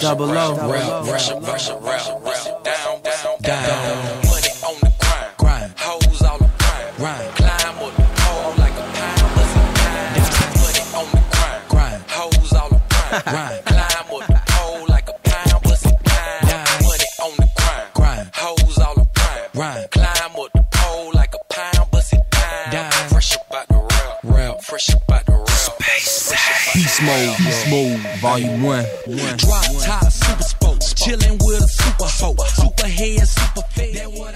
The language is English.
DubbleOO. Down, down. Money on the grind. Grind. Hoes all around. Grind. Climb up the pole like a pound, bust it down. Money on the grind. Grind. Hoes all around. Grind. Climb up the pole like a pound, bust it down. Down. Money on the grind. Grind. Hoes all around. Grind. Climb up the pole like a pound, bust it down. Down. Fresh up out the. Wrap. Fresh up out the wrap. Beast mode, beast mode, volume one. Drop top, super spokes, chillin' with a super hoe, super head, super fed. That what I